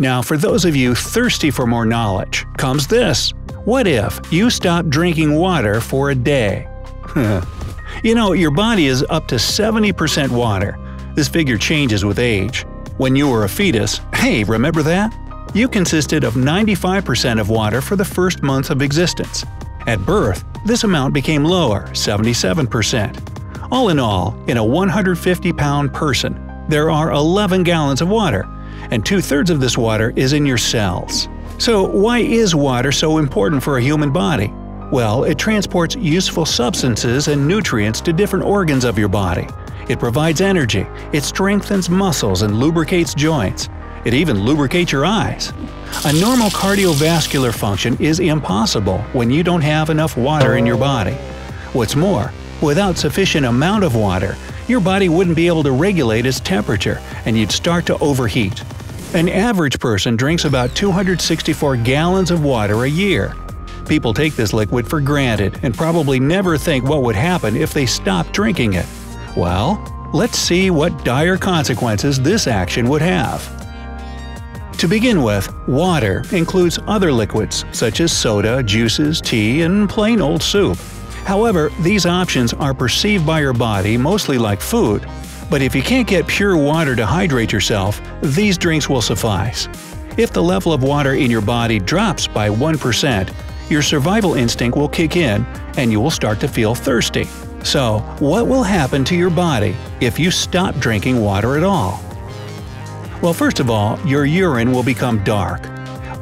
Now, for those of you thirsty for more knowledge, comes this. What if you stop drinking water for a day? you know, your body is up to 70% water. This figure changes with age. When you were a fetus, hey, remember that? You consisted of 95% of water for the first month of existence. At birth, this amount became lower, 77%. All in all, in a 150 pound person, there are 11 gallons of water, and two thirds of this water is in your cells. So, why is water so important for a human body? Well, it transports useful substances and nutrients to different organs of your body. It provides energy, it strengthens muscles and lubricates joints. It even lubricates your eyes. A normal cardiovascular function is impossible when you don't have enough water in your body. What's more, without sufficient amount of water, your body wouldn't be able to regulate its temperature and you'd start to overheat. An average person drinks about 264 gallons of water a year. People take this liquid for granted and probably never think what would happen if they stopped drinking it. Well, let's see what dire consequences this action would have. To begin with, water includes other liquids such as soda, juices, tea, and plain old soup. However, these options are perceived by your body mostly like food, but if you can't get pure water to hydrate yourself, these drinks will suffice. If the level of water in your body drops by 1%, your survival instinct will kick in and you will start to feel thirsty. So, what will happen to your body if you stop drinking water at all? Well, first of all, your urine will become dark.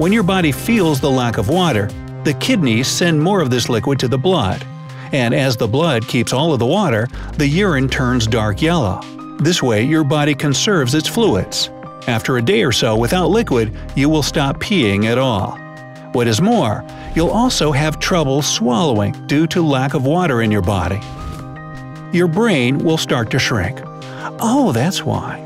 When your body feels the lack of water, the kidneys send more of this liquid to the blood. And as the blood keeps all of the water, the urine turns dark yellow. This way, your body conserves its fluids. After a day or so without liquid, you will stop peeing at all. What is more, you'll also have trouble swallowing due to lack of water in your body. Your brain will start to shrink. Oh, that's why.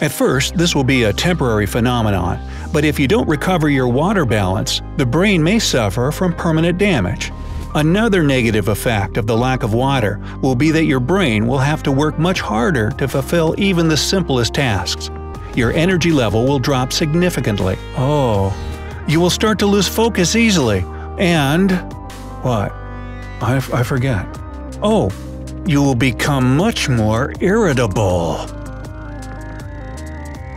At first, this will be a temporary phenomenon, but if you don't recover your water balance, the brain may suffer from permanent damage. Another negative effect of the lack of water will be that your brain will have to work much harder to fulfill even the simplest tasks. Your energy level will drop significantly. Oh. You will start to lose focus easily. And. What? I, I forget. Oh. You will become much more irritable.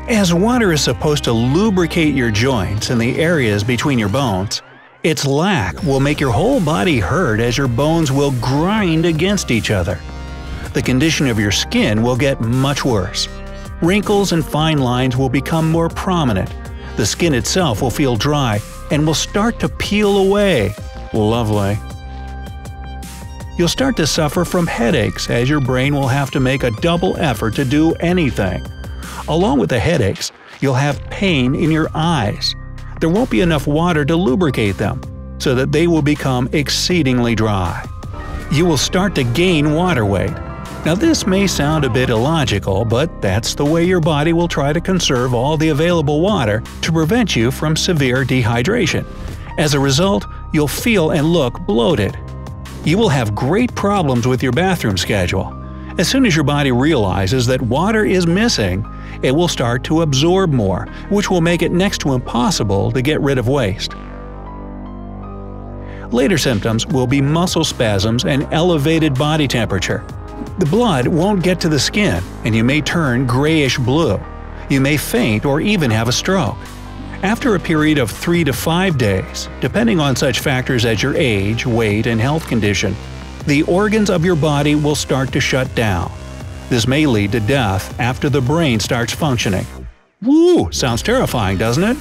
As water is supposed to lubricate your joints and the areas between your bones, its lack will make your whole body hurt as your bones will grind against each other. The condition of your skin will get much worse. Wrinkles and fine lines will become more prominent. The skin itself will feel dry and will start to peel away. Lovely. You'll start to suffer from headaches as your brain will have to make a double effort to do anything. Along with the headaches, you'll have pain in your eyes there won't be enough water to lubricate them, so that they will become exceedingly dry. You will start to gain water weight. Now this may sound a bit illogical, but that's the way your body will try to conserve all the available water to prevent you from severe dehydration. As a result, you'll feel and look bloated. You will have great problems with your bathroom schedule. As soon as your body realizes that water is missing, it will start to absorb more, which will make it next to impossible to get rid of waste. Later symptoms will be muscle spasms and elevated body temperature. The blood won't get to the skin, and you may turn grayish blue. You may faint or even have a stroke. After a period of 3 to 5 days, depending on such factors as your age, weight, and health condition, the organs of your body will start to shut down. This may lead to death after the brain starts functioning. Woo! Sounds terrifying, doesn't it?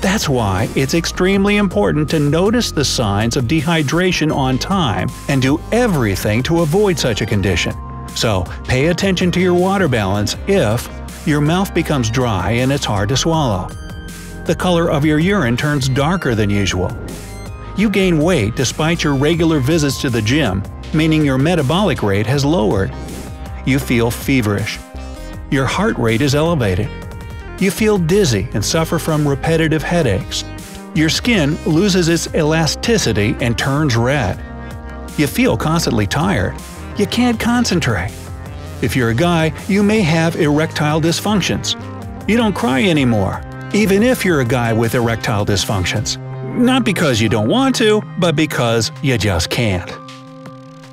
That's why it's extremely important to notice the signs of dehydration on time and do everything to avoid such a condition. So, pay attention to your water balance if your mouth becomes dry and it's hard to swallow. The color of your urine turns darker than usual. You gain weight despite your regular visits to the gym, meaning your metabolic rate has lowered you feel feverish. Your heart rate is elevated. You feel dizzy and suffer from repetitive headaches. Your skin loses its elasticity and turns red. You feel constantly tired. You can't concentrate. If you're a guy, you may have erectile dysfunctions. You don't cry anymore. even if you're a guy with erectile dysfunctions. Not because you don't want to, but because you just can't.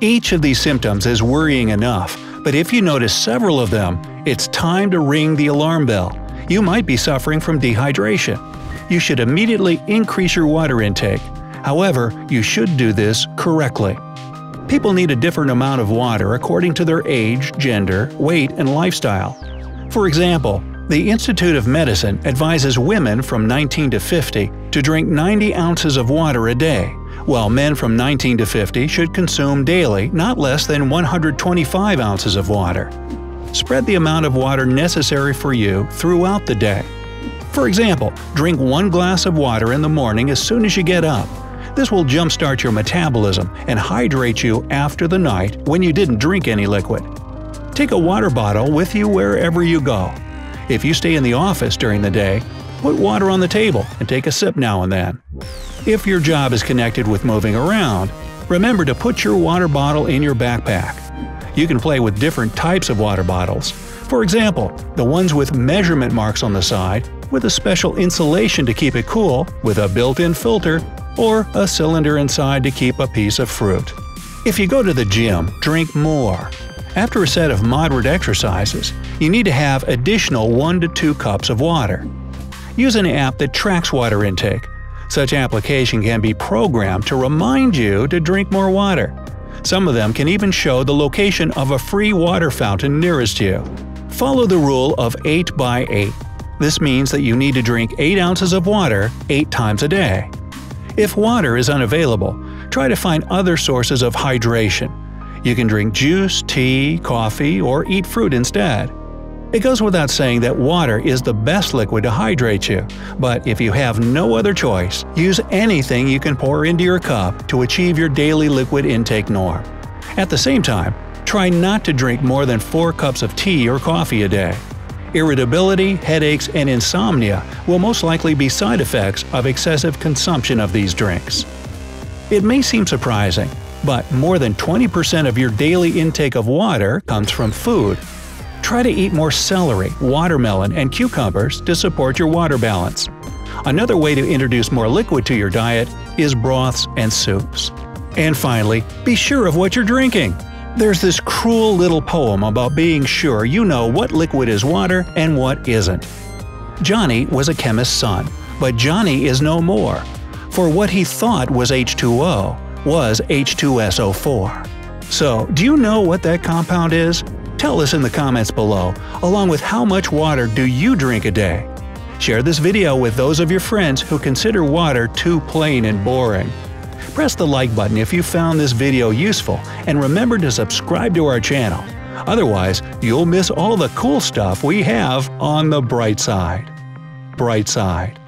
Each of these symptoms is worrying enough, but if you notice several of them, it's time to ring the alarm bell. You might be suffering from dehydration. You should immediately increase your water intake. However, you should do this correctly. People need a different amount of water according to their age, gender, weight, and lifestyle. For example, the Institute of Medicine advises women from 19 to 50 to drink 90 ounces of water a day, while men from 19 to 50 should consume daily not less than 125 ounces of water. Spread the amount of water necessary for you throughout the day. For example, drink one glass of water in the morning as soon as you get up. This will jumpstart your metabolism and hydrate you after the night when you didn't drink any liquid. Take a water bottle with you wherever you go. If you stay in the office during the day, put water on the table and take a sip now and then. If your job is connected with moving around, remember to put your water bottle in your backpack. You can play with different types of water bottles. For example, the ones with measurement marks on the side, with a special insulation to keep it cool, with a built-in filter, or a cylinder inside to keep a piece of fruit. If you go to the gym, drink more. After a set of moderate exercises, you need to have additional 1 to 2 cups of water. Use an app that tracks water intake. Such application can be programmed to remind you to drink more water. Some of them can even show the location of a free water fountain nearest you. Follow the rule of 8 by 8. This means that you need to drink 8 ounces of water 8 times a day. If water is unavailable, try to find other sources of hydration. You can drink juice, tea, coffee, or eat fruit instead. It goes without saying that water is the best liquid to hydrate you, but if you have no other choice, use anything you can pour into your cup to achieve your daily liquid intake norm. At the same time, try not to drink more than 4 cups of tea or coffee a day. Irritability, headaches, and insomnia will most likely be side effects of excessive consumption of these drinks. It may seem surprising, but more than 20% of your daily intake of water comes from food. Try to eat more celery, watermelon, and cucumbers to support your water balance. Another way to introduce more liquid to your diet is broths and soups. And finally, be sure of what you're drinking. There's this cruel little poem about being sure you know what liquid is water and what isn't. Johnny was a chemist's son, but Johnny is no more. For what he thought was H2O was H2SO4. So, do you know what that compound is? Tell us in the comments below, along with how much water do you drink a day? Share this video with those of your friends who consider water too plain and boring. Press the like button if you found this video useful, and remember to subscribe to our channel. Otherwise, you'll miss all the cool stuff we have on the bright side. Bright side.